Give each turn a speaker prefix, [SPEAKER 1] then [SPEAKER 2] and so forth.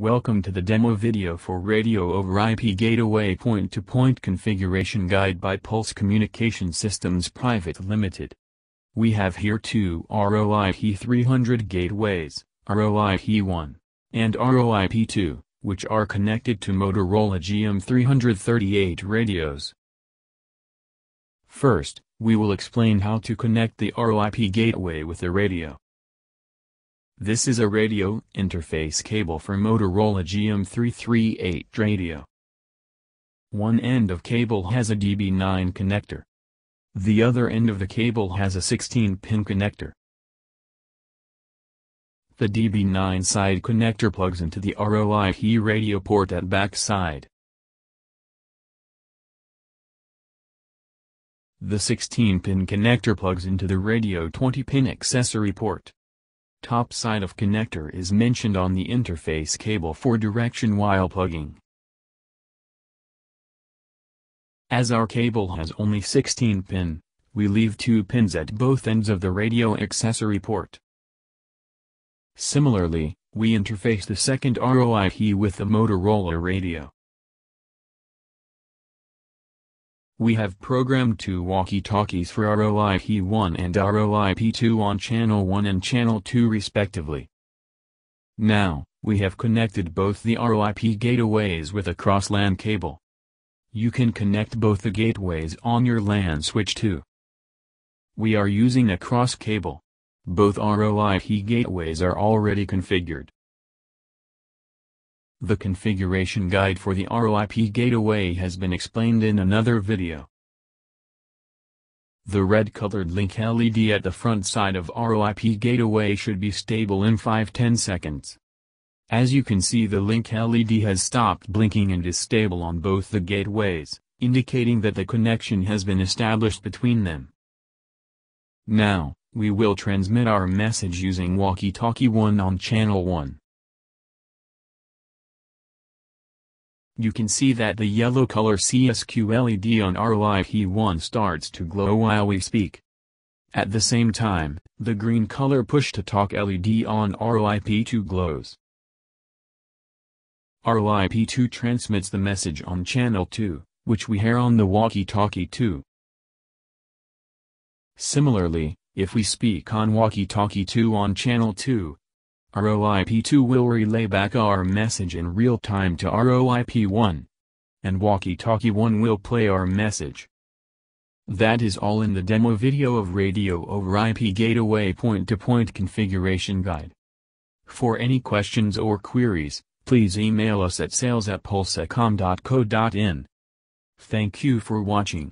[SPEAKER 1] Welcome to the demo video for Radio over IP Gateway Point-to-Point Configuration Guide by Pulse Communication Systems Private Limited. We have here two ROIP 300 gateways, ROIP 1 and ROIP 2, which are connected to Motorola GM338 radios. First, we will explain how to connect the ROIP gateway with the radio. This is a radio interface cable for Motorola GM338 radio. One end of cable has a DB9 connector. The other end of the cable has a 16-pin connector. The DB9 side connector plugs into the ROIP radio port at back side. The 16-pin connector plugs into the radio 20-pin accessory port. Top side of connector is mentioned on the interface cable for direction while plugging. As our cable has only 16 pin, we leave two pins at both ends of the radio accessory port. Similarly, we interface the second ROIP with the Motorola radio. We have programmed two walkie-talkies for ROIP 1 and ROIP 2 on channel 1 and channel 2 respectively. Now, we have connected both the ROIP gateways with a cross-LAN cable. You can connect both the gateways on your LAN switch too. We are using a cross cable. Both ROIP gateways are already configured. The configuration guide for the ROIP gateway has been explained in another video. The red-colored link LED at the front side of ROIP gateway should be stable in 5-10 seconds. As you can see the link LED has stopped blinking and is stable on both the gateways, indicating that the connection has been established between them. Now, we will transmit our message using walkie-talkie 1 on channel 1. You can see that the yellow color CSQ LED on ROIP1 starts to glow while we speak. At the same time, the green color push-to-talk LED on ROIP2 glows. ROIP2 transmits the message on channel 2, which we hear on the walkie-talkie 2. Similarly, if we speak on walkie-talkie 2 on channel 2, ROIP2 will relay back our message in real time to ROIP1. And walkie-talkie 1 will play our message. That is all in the demo video of Radio over IP Gateway Point-to-Point Configuration Guide. For any questions or queries, please email us at sales at pulsecom.co.in. Thank you for watching.